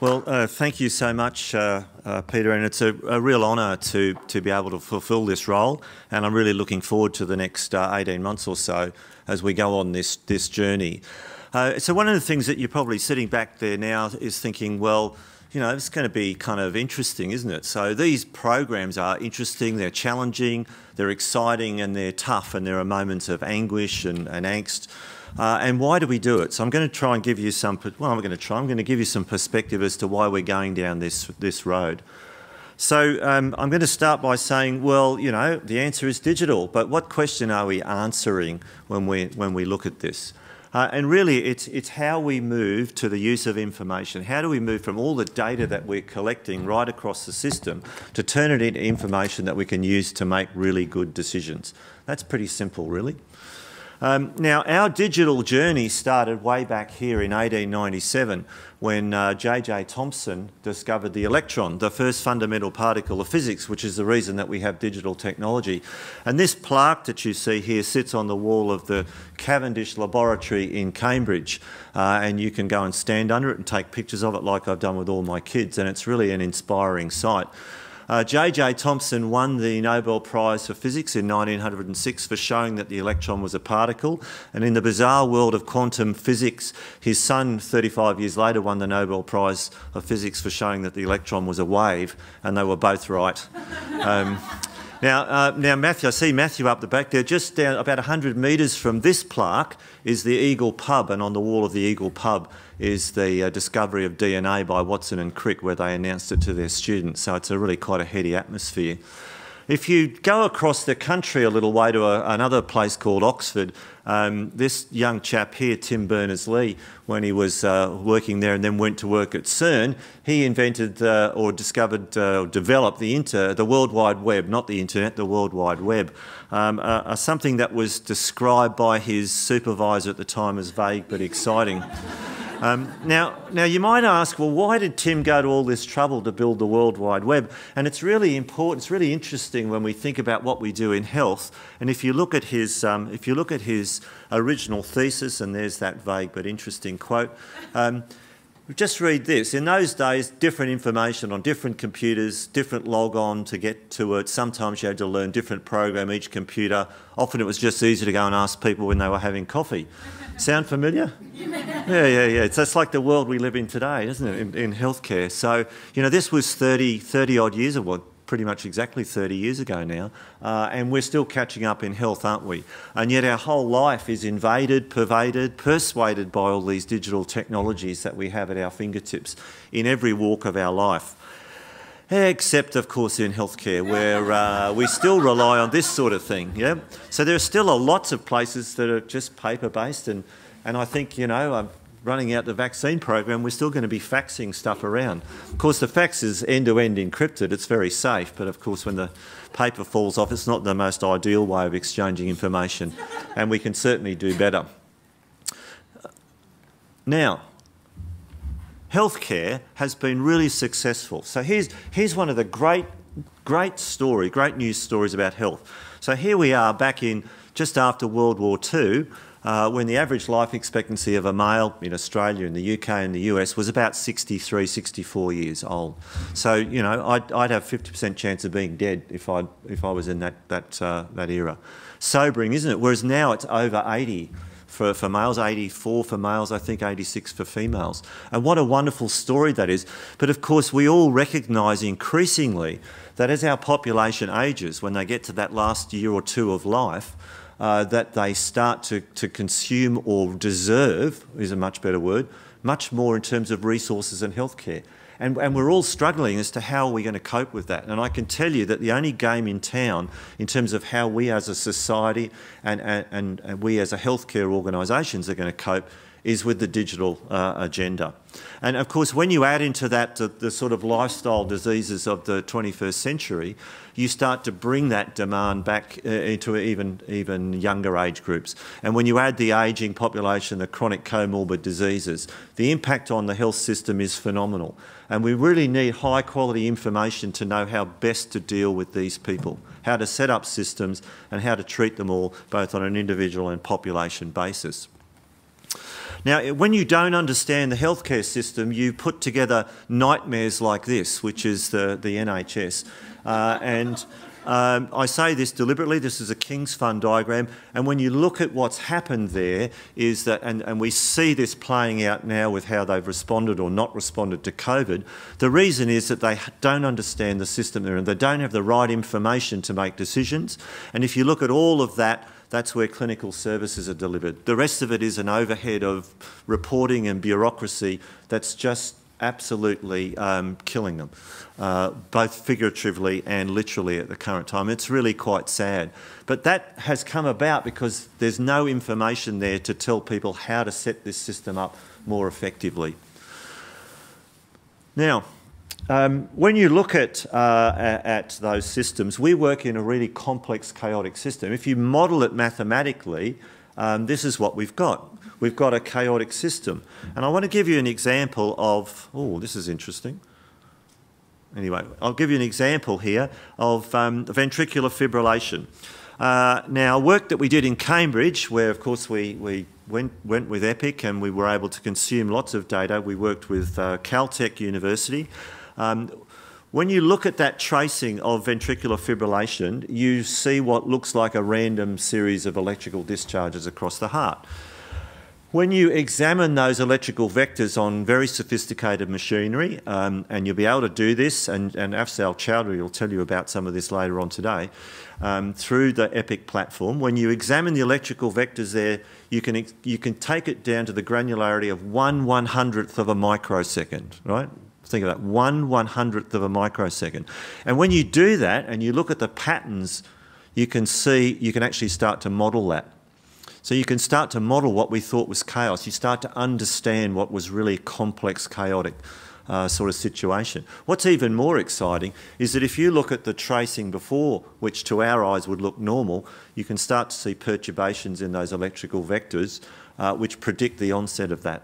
Well, uh, thank you so much, uh, uh, Peter, and it's a, a, real honour to, to be able to fulfil this role, and I'm really looking forward to the next uh, 18 months or so as we go on this, this journey. Uh, so one of the things that you're probably sitting back there now is thinking, well, you know, it's going to be kind of interesting, isn't it? So these programs are interesting, they're challenging, they're exciting, and they're tough, and there are moments of anguish and, and angst. Uh, and why do we do it? So I'm going to try and give you some, well, I'm going to try, I'm going to give you some perspective as to why we're going down this, this road. So um, I'm going to start by saying, well, you know, the answer is digital, but what question are we answering when we, when we look at this? Uh, and really, it's, it's how we move to the use of information. How do we move from all the data that we're collecting right across the system to turn it into information that we can use to make really good decisions? That's pretty simple, really. Um, now, our digital journey started way back here in 1897 when uh, J.J. Thomson discovered the electron, the first fundamental particle of physics, which is the reason that we have digital technology. And this plaque that you see here sits on the wall of the Cavendish Laboratory in Cambridge. Uh, and you can go and stand under it and take pictures of it like I've done with all my kids. And it's really an inspiring sight. J.J. Uh, Thomson won the Nobel Prize for Physics in 1906 for showing that the electron was a particle. And in the bizarre world of quantum physics, his son, 35 years later, won the Nobel Prize of Physics for showing that the electron was a wave, and they were both right. Um, now, uh, now, Matthew, I see Matthew up the back there. Just down about 100 metres from this plaque is the Eagle Pub, and on the wall of the Eagle Pub is the uh, discovery of DNA by Watson and Crick, where they announced it to their students. So it's a really quite a heady atmosphere. If you go across the country a little way to a, another place called Oxford, um, this young chap here, Tim Berners-Lee, when he was uh, working there and then went to work at CERN, he invented uh, or discovered uh, or developed the inter, the World Wide Web, not the internet, the World Wide Web, um, uh, uh, something that was described by his supervisor at the time as vague but exciting. Um, now, now, you might ask, well, why did Tim go to all this trouble to build the World Wide Web? And it's really important, it's really interesting when we think about what we do in health. And if you look at his, um, if you look at his original thesis, and there's that vague but interesting quote, um, just read this. In those days, different information on different computers, different log on to get to it. Sometimes you had to learn different program each computer. Often it was just easy to go and ask people when they were having coffee. Sound familiar? Yeah, yeah, yeah. It's just like the world we live in today, isn't it, in, in healthcare. So, you know, this was 30, 30 odd years ago, pretty much exactly 30 years ago now, uh, and we're still catching up in health, aren't we? And yet our whole life is invaded, pervaded, persuaded by all these digital technologies that we have at our fingertips in every walk of our life. Except, of course, in healthcare, where uh, we still rely on this sort of thing. Yeah. So there are still a lots of places that are just paper-based, and and I think you know, I'm running out the vaccine program, we're still going to be faxing stuff around. Of course, the fax is end-to-end -end encrypted; it's very safe. But of course, when the paper falls off, it's not the most ideal way of exchanging information, and we can certainly do better. Now, healthcare has been really successful. So here's, here's one of the great, great story, great news stories about health. So here we are back in just after World War II, uh, when the average life expectancy of a male in Australia, in the UK and the US was about 63, 64 years old. So, you know, I'd, I'd have 50% chance of being dead if I, if I was in that, that, uh, that era. Sobering, isn't it? Whereas now it's over 80 for, for males, 84 for males, I think 86 for females. And what a wonderful story that is. But of course, we all recognise increasingly that as our population ages, when they get to that last year or two of life, uh, that they start to, to consume or deserve, is a much better word, much more in terms of resources and healthcare. And, and we're all struggling as to how we're going to cope with that. And I can tell you that the only game in town in terms of how we as a society and, and, and we as a healthcare organisations are going to cope is with the digital uh, agenda. And of course, when you add into that the, the, sort of lifestyle diseases of the 21st century, you start to bring that demand back uh, into even, even younger age groups. And when you add the ageing population, the chronic comorbid diseases, the impact on the health system is phenomenal. And we really need high quality information to know how best to deal with these people, how to set up systems and how to treat them all both on an individual and population basis. Now, when you don't understand the healthcare system, you put together nightmares like this, which is the, the NHS. Uh, and um, I say this deliberately, this is a King's Fund diagram, and when you look at what's happened there is that, and, and we see this playing out now with how they've responded or not responded to COVID, the reason is that they don't understand the system they're in. They don't have the right information to make decisions. And if you look at all of that, that's where clinical services are delivered. The rest of it is an overhead of reporting and bureaucracy that's just absolutely um, killing them, uh, both figuratively and literally at the current time. It's really quite sad. But that has come about because there's no information there to tell people how to set this system up more effectively. Now, um, when you look at, uh, at those systems, we work in a really complex, chaotic system. If you model it mathematically, um, this is what we've got we've got a chaotic system. And I want to give you an example of, oh, this is interesting. Anyway, I'll give you an example here of um, ventricular fibrillation. Uh, now, work that we did in Cambridge, where of course we, we went, went with EPIC and we were able to consume lots of data. We worked with uh, Caltech University. Um, when you look at that tracing of ventricular fibrillation, you see what looks like a random series of electrical discharges across the heart. When you examine those electrical vectors on very sophisticated machinery, um, and you'll be able to do this, and, and Chowdhury will tell you about some of this later on today, um, through the EPIC platform, when you examine the electrical vectors there, you can, you can take it down to the granularity of one one hundredth of a microsecond, right? Think of that, one one hundredth of a microsecond. And when you do that and you look at the patterns, you can see, you can actually start to model that. So you can start to model what we thought was chaos. You start to understand what was really a complex, chaotic uh, sort of situation. What's even more exciting is that if you look at the tracing before, which to our eyes would look normal, you can start to see perturbations in those electrical vectors uh, which predict the onset of that.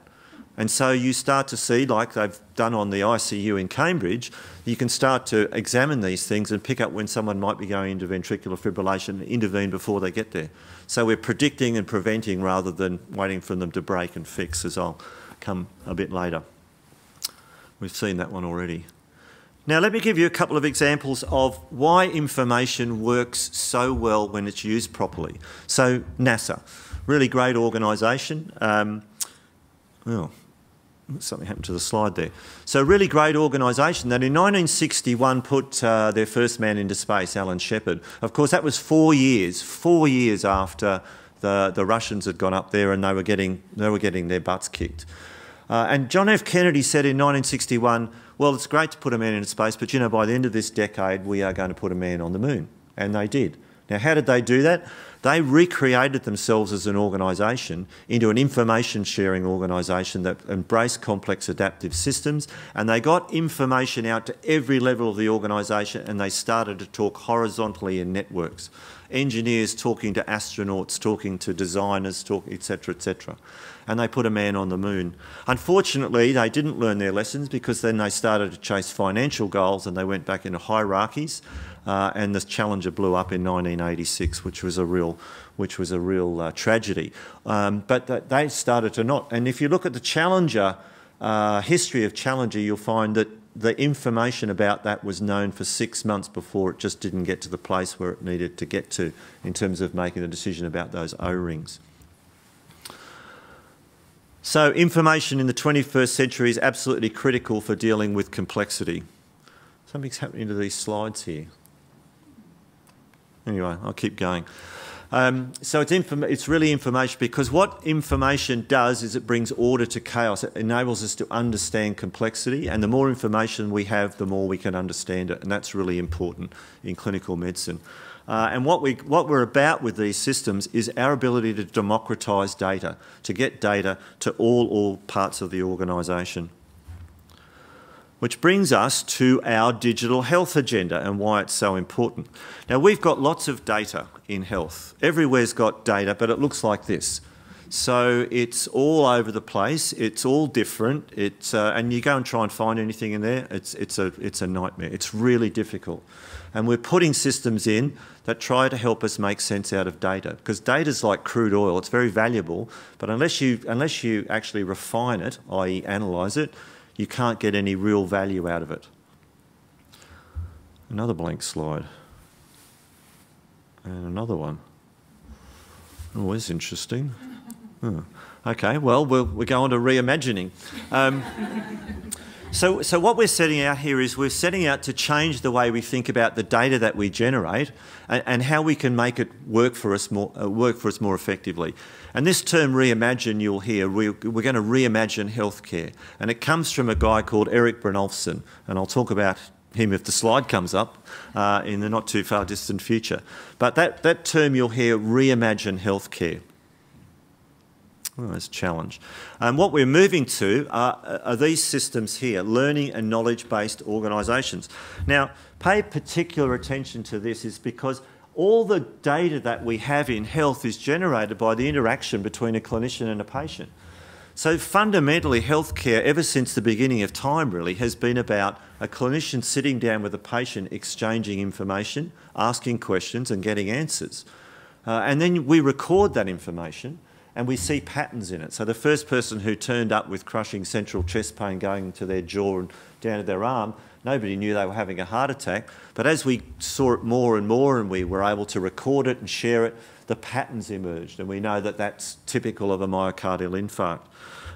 And so you start to see, like they've done on the ICU in Cambridge, you can start to examine these things and pick up when someone might be going into ventricular fibrillation and intervene before they get there. So we're predicting and preventing rather than waiting for them to break and fix, as I'll come a bit later. We've seen that one already. Now, let me give you a couple of examples of why information works so well when it's used properly. So, NASA, really great organisation. Um, oh, something happened to the slide there. So, really great organisation that in 1961 put uh, their first man into space, Alan Shepard. Of course, that was four years, four years after the, the Russians had gone up there and they were getting, they were getting their butts kicked. Uh, and John F. Kennedy said in 1961, well, it's great to put a man into space, but you know, by the end of this decade, we are going to put a man on the moon. And they did. Now, how did they do that? They recreated themselves as an organisation into an information sharing organisation that embraced complex adaptive systems and they got information out to every level of the organisation and they started to talk horizontally in networks. Engineers talking to astronauts, talking to designers, talk, etc., etc. And they put a man on the moon. Unfortunately, they didn't learn their lessons because then they started to chase financial goals and they went back into hierarchies uh, and the Challenger blew up in 1986, which was a real, which was a real uh, tragedy. Um, but th they started to not. And if you look at the Challenger uh, history of Challenger, you'll find that the information about that was known for six months before it just didn't get to the place where it needed to get to in terms of making a decision about those O-rings. So information in the 21st century is absolutely critical for dealing with complexity. Something's happening to these slides here. Anyway, I'll keep going. Um, so it's, it's really information because what information does is it brings order to chaos. It enables us to understand complexity, and the more information we have, the more we can understand it, and that's really important in clinical medicine. Uh, and what, we, what we're about with these systems is our ability to democratise data, to get data to all, all parts of the organisation. Which brings us to our digital health agenda and why it's so important. Now, we've got lots of data in health. Everywhere's got data, but it looks like this. So it's all over the place. It's all different. It's uh, and you go and try and find anything in there. It's it's a it's a nightmare. It's really difficult, and we're putting systems in that try to help us make sense out of data because data is like crude oil. It's very valuable, but unless you unless you actually refine it, i.e., analyse it, you can't get any real value out of it. Another blank slide. And another one. Oh, interesting. Oh. Okay, well, well, we're going to reimagining. Um, so, so what we're setting out here is we're setting out to change the way we think about the data that we generate and, and how we can make it work for us more, uh, work for us more effectively. And this term reimagine, you'll hear, we, are going to reimagine healthcare. And it comes from a guy called Eric Brynjolfsson, and I'll talk about him if the slide comes up uh, in the not too far distant future. But that, that term you'll hear, reimagine healthcare. Oh, challenge. And um, what we're moving to are, are these systems here, learning and knowledge-based organisations. Now, pay particular attention to this is because all the data that we have in health is generated by the interaction between a clinician and a patient. So fundamentally, healthcare, ever since the beginning of time really, has been about a clinician sitting down with a patient, exchanging information, asking questions and getting answers. Uh, and then we record that information and we see patterns in it. So the first person who turned up with crushing central chest pain going to their jaw and down to their arm, nobody knew they were having a heart attack. But as we saw it more and more and we were able to record it and share it, the patterns emerged, and we know that that's typical of a myocardial infarct.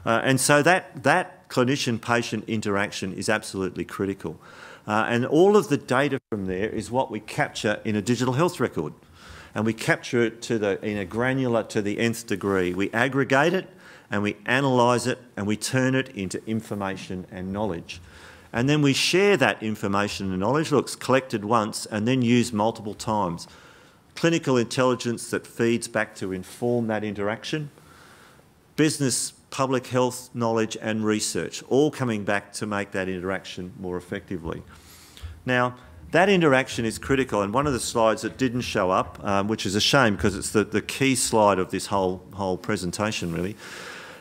Uh, and so that, that clinician-patient interaction is absolutely critical. Uh, and all of the data from there is what we capture in a digital health record. And we capture it to the, in a granular to the nth degree. We aggregate it and we analyse it and we turn it into information and knowledge. And then we share that information and knowledge, looks collected once and then used multiple times clinical intelligence that feeds back to inform that interaction, business, public health knowledge and research, all coming back to make that interaction more effectively. Now, that interaction is critical, and one of the slides that didn't show up, um, which is a shame because it's the, the key slide of this whole, whole presentation really,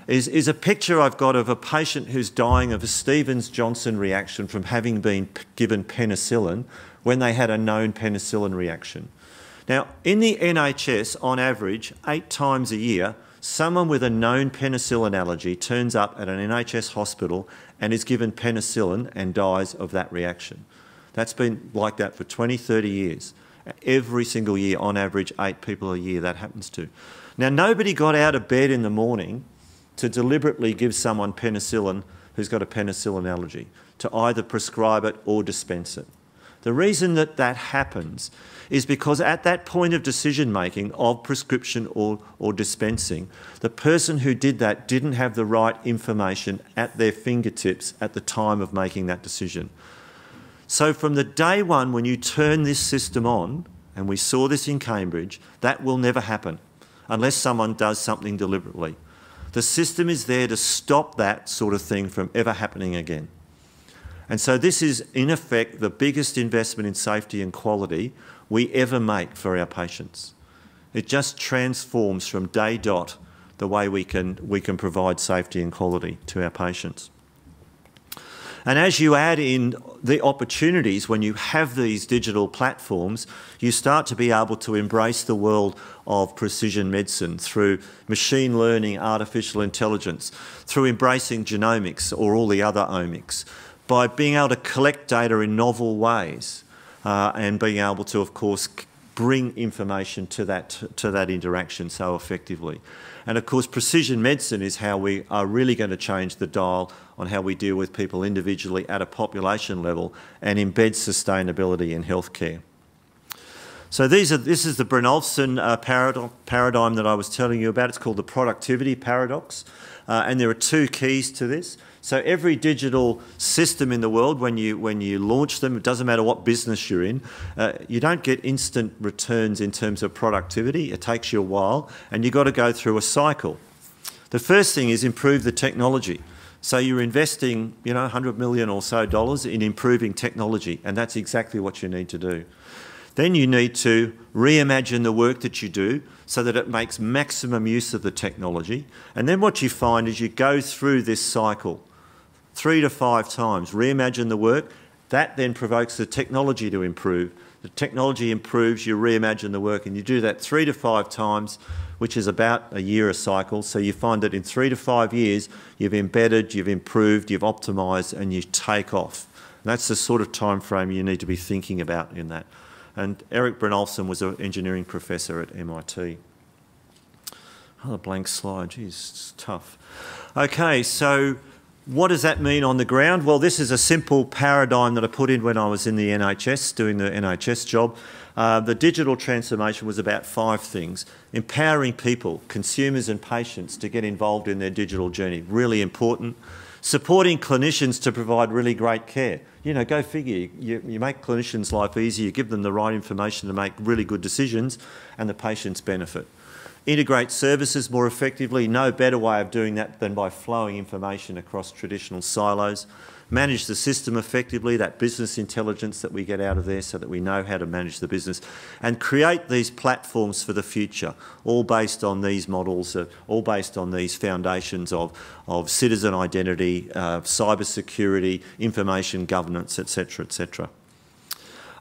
is, is a picture I've got of a patient who's dying of a Stevens-Johnson reaction from having been given penicillin when they had a known penicillin reaction. Now, in the NHS, on average, eight times a year, someone with a known penicillin allergy turns up at an NHS hospital and is given penicillin and dies of that reaction. That's been like that for 20, 30 years. Every single year, on average, eight people a year that happens to. Now, nobody got out of bed in the morning to deliberately give someone penicillin who's got a penicillin allergy, to either prescribe it or dispense it. The reason that that happens is because at that point of decision making of prescription or, or dispensing, the person who did that didn't have the right information at their fingertips at the time of making that decision. So from the day one when you turn this system on, and we saw this in Cambridge, that will never happen unless someone does something deliberately. The system is there to stop that sort of thing from ever happening again. And so this is, in effect, the biggest investment in safety and quality we ever make for our patients. It just transforms from day dot the way we can, we can provide safety and quality to our patients. And as you add in the opportunities when you have these digital platforms, you start to be able to embrace the world of precision medicine through machine learning, artificial intelligence, through embracing genomics or all the other omics, by being able to collect data in novel ways uh, and being able to, of course, bring information to that, to that interaction so effectively. And of course, precision medicine is how we are really going to change the dial on how we deal with people individually at a population level and embed sustainability in healthcare. So these are, this is the Brynjolfsson uh, paradigm that I was telling you about. It's called the productivity paradox. Uh, and there are two keys to this. So every digital system in the world, when you when you launch them, it doesn't matter what business you're in, uh, you don't get instant returns in terms of productivity. It takes you a while, and you've got to go through a cycle. The first thing is improve the technology. So you're investing, you know, 100 million or so dollars in improving technology, and that's exactly what you need to do. Then you need to reimagine the work that you do so that it makes maximum use of the technology. And then what you find is you go through this cycle three to five times, reimagine the work. That then provokes the technology to improve. The technology improves, you reimagine the work, and you do that three to five times, which is about a year a cycle. So you find that in three to five years, you've embedded, you've improved, you've optimised, and you take off. And that's the sort of time frame you need to be thinking about in that. And Eric Brynjolfsson was an engineering professor at MIT. Another ah, blank slide, geez, it's tough. Okay, so what does that mean on the ground? Well, this is a simple paradigm that I put in when I was in the NHS, doing the NHS job. Uh, the digital transformation was about five things. Empowering people, consumers and patients to get involved in their digital journey, really important. Supporting clinicians to provide really great care. You know, go figure, you, you make clinicians' life easier, you give them the right information to make really good decisions and the patients benefit integrate services more effectively. No better way of doing that than by flowing information across traditional silos. Manage the system effectively, that business intelligence that we get out of there so that we know how to manage the business. And create these platforms for the future, all based on these models, uh, all based on these foundations of, of citizen identity, uh, cyber security, information governance, etc., etc.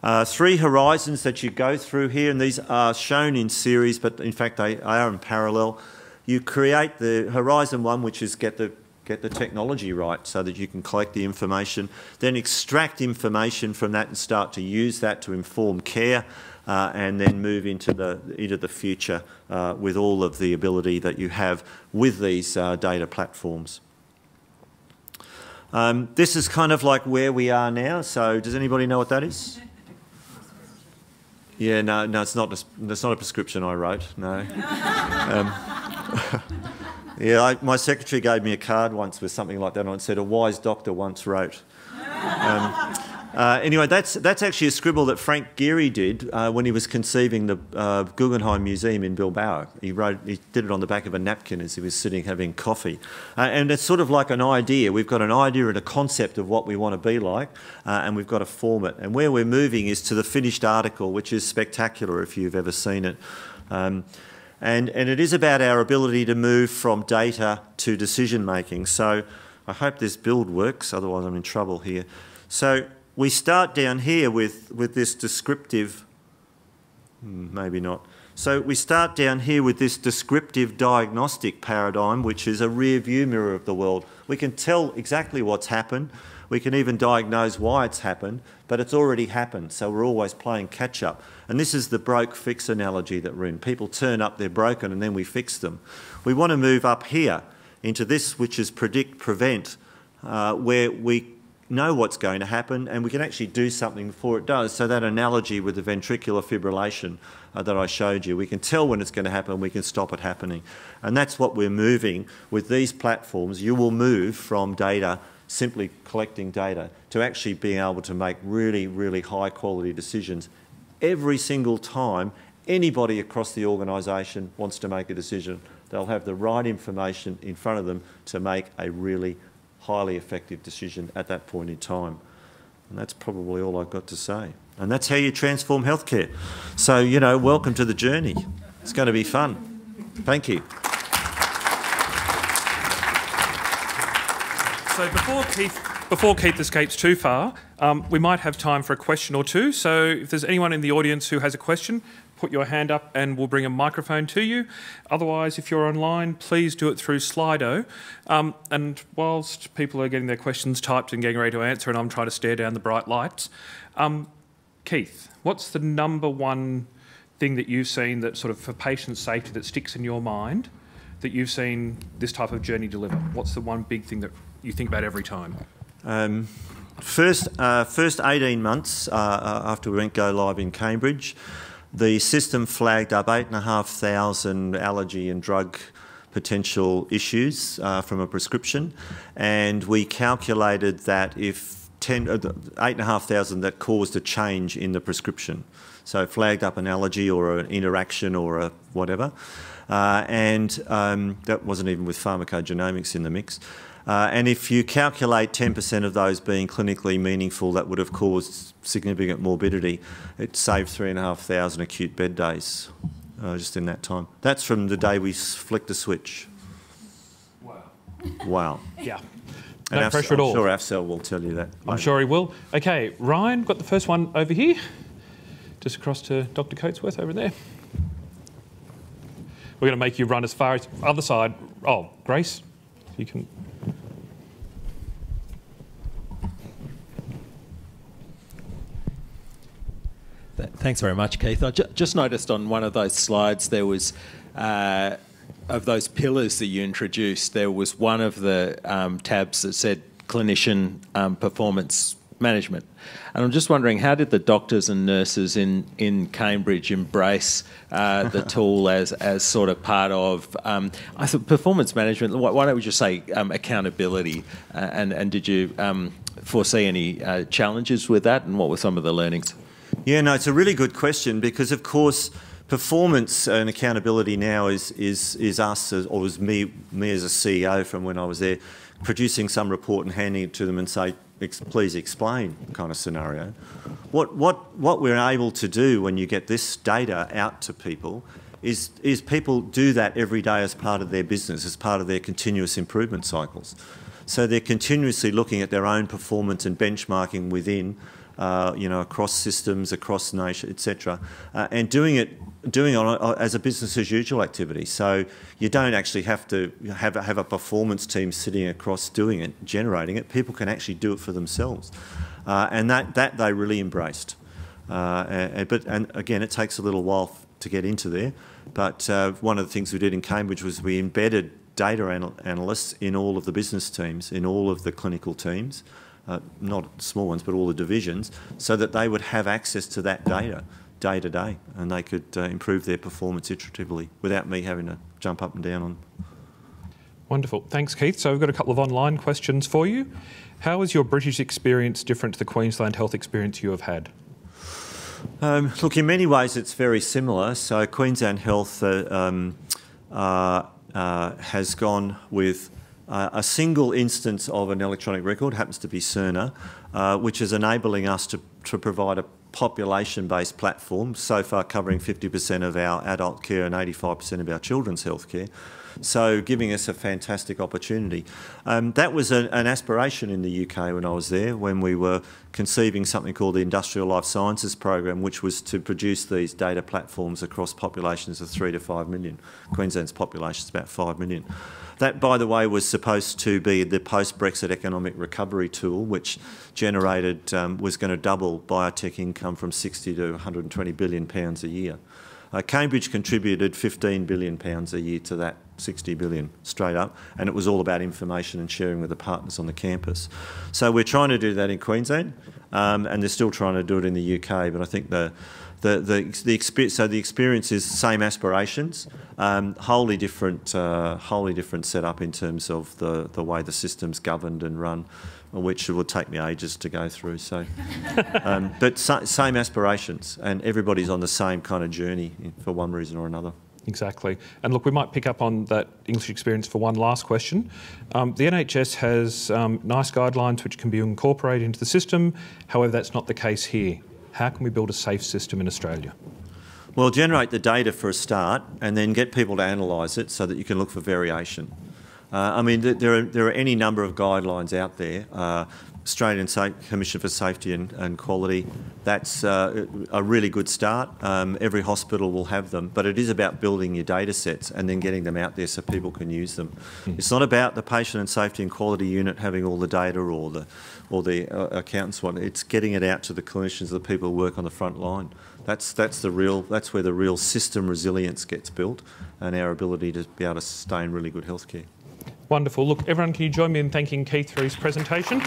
Uh, three horizons that you go through here, and these are shown in series, but in fact they are in parallel. You create the horizon one, which is get the get the technology right so that you can collect the information, then extract information from that and start to use that to inform care, uh, and then move into the into the future uh, with all of the ability that you have with these uh, data platforms. Um, this is kind of like where we are now. So, does anybody know what that is? Yeah, no, no, it's not. A, it's not a prescription I wrote. No. um, yeah, I, my secretary gave me a card once with something like that on it. Said a wise doctor once wrote. Um, uh, anyway, that's that's actually a scribble that Frank Gehry did uh, when he was conceiving the uh, Guggenheim Museum in Bilbao. He wrote, he did it on the back of a napkin as he was sitting having coffee, uh, and it's sort of like an idea. We've got an idea and a concept of what we want to be like, uh, and we've got to form it. And where we're moving is to the finished article, which is spectacular if you've ever seen it. Um, and, and it is about our ability to move from data to decision making. So I hope this build works, otherwise I'm in trouble here. So we start down here with, with this descriptive, hmm, maybe not. So we start down here with this descriptive diagnostic paradigm, which is a rear view mirror of the world. We can tell exactly what's happened. We can even diagnose why it's happened, but it's already happened. So we're always playing catch up. And this is the broke fix analogy that we're in. People turn up, they're broken, and then we fix them. We want to move up here into this, which is predict, prevent, uh, where we know what's going to happen and we can actually do something before it does. So that analogy with the ventricular fibrillation uh, that I showed you, we can tell when it's going to happen, we can stop it happening. And that's what we're moving with these platforms. You will move from data, simply collecting data, to actually being able to make really, really high quality decisions every single time anybody across the organisation wants to make a decision. They'll have the right information in front of them to make a really highly effective decision at that point in time. And that's probably all I've got to say. And that's how you transform healthcare. So, you know, welcome to the journey. It's going to be fun. Thank you. So before Keith before Keith escapes too far, um, we might have time for a question or two. So if there's anyone in the audience who has a question, put your hand up and we'll bring a microphone to you. Otherwise, if you're online, please do it through Slido. Um, and whilst people are getting their questions typed and getting ready to answer, and I'm trying to stare down the bright lights, um, Keith, what's the number one thing that you've seen that sort of for patient safety that sticks in your mind that you've seen this type of journey deliver? What's the one big thing that you think about every time? Um, first, uh, first 18 months uh, uh after we went go live in Cambridge, the system flagged up 8,500 allergy and drug potential issues uh, from a prescription, and we calculated that if 10, uh, 8,500 that caused a change in the prescription. So flagged up an allergy or an interaction or a whatever. Uh, and um, that wasn't even with pharmacogenomics in the mix. Uh, and if you calculate 10% of those being clinically meaningful, that would have caused significant morbidity. It saved 3,500 acute bed days uh, just in that time. That's from the day we flicked the switch. Wow. Wow. Yeah. And No Af- pressure at I'm all. sure Afcel will tell you that. I'm sure he will. Okay, Ryan, got the first one over here. Just across to Dr. Coatsworth over there. We're going to make you run as far as other side. Oh, Grace, you can. Th- Thanks very much, Keith. I ju- just noticed on one of those slides there was, uh, of those pillars that you introduced, there was one of the um, tabs that said clinician um, performance management. And I'm just wondering, how did the doctors and nurses in, in Cambridge embrace uh, the tool as, as sort of part of, um, I thought performance management, why, why don't we just say um, accountability? Uh, and, and did you um, foresee any uh, challenges with that and what were some of the learnings? Yeah, no, it's a really good question because, of course, performance and accountability now is is is us, as, or was me me as a CEO from when I was there, producing some report and handing it to them and say, please explain, kind of scenario. What what what we're able to do when you get this data out to people is is people do that every day as part of their business, as part of their continuous improvement cycles. So they're continuously looking at their own performance and benchmarking within uh, you know, across systems, across nation, etc., uh, and doing it doing it as a business as usual activity. So you don't actually have to have a, have a performance team sitting across doing it, generating it. People can actually do it for themselves, uh, and that that they really embraced. Uh, and, but and again, it takes a little while to get into there. But uh, one of the things we did in Cambridge was we embedded data anal- analysts in all of the business teams, in all of the clinical teams, uh, not small ones, but all the divisions, so that they would have access to that data day to day and they could uh, improve their performance iteratively without me having to jump up and down on. Wonderful. Thanks, Keith. So we've got a couple of online questions for you. How is your British experience different to the Queensland health experience you have had? Um, look, in many ways, it's very similar. So, Queensland Health uh, um, uh, uh, has gone with uh, a single instance of an electronic record, happens to be Cerner, uh, which is enabling us to, to provide a population based platform, so far covering 50% of our adult care and 85% of our children's health care. So, giving us a fantastic opportunity. Um, that was a, an aspiration in the UK when I was there, when we were conceiving something called the Industrial Life Sciences Program, which was to produce these data platforms across populations of three to five million. Queensland's population is about five million. That, by the way, was supposed to be the post-Brexit economic recovery tool, which generated um, was going to double biotech income from 60 to 120 billion pounds a year. Uh, Cambridge contributed 15 billion pounds a year to that 60 billion straight up, and it was all about information and sharing with the partners on the campus. So we're trying to do that in Queensland, um, and they're still trying to do it in the UK. But I think the the the, the experience so the experience is same aspirations, um, wholly different, uh, wholly different setup in terms of the the way the system's governed and run, which will take me ages to go through. So, um, but sa- same aspirations, and everybody's on the same kind of journey for one reason or another. Exactly. And look, we might pick up on that English experience for one last question. Um, the NHS has um, NICE guidelines which can be incorporated into the system. However, that's not the case here. How can we build a safe system in Australia? Well, generate the data for a start, and then get people to analyse it so that you can look for variation. Uh, I mean, th- there are there are any number of guidelines out there. Uh, Australian Commission for Safety and, and Quality, that's uh, a really good start. Um, every hospital will have them, but it is about building your data sets and then getting them out there so people can use them. It's not about the patient and safety and quality unit having all the data or the or the uh, accountants one. It's getting it out to the clinicians, the people who work on the front line. That's that's the real that's where the real system resilience gets built, and our ability to be able to sustain really good healthcare. Wonderful. Look, everyone, can you join me in thanking Keith for his presentation?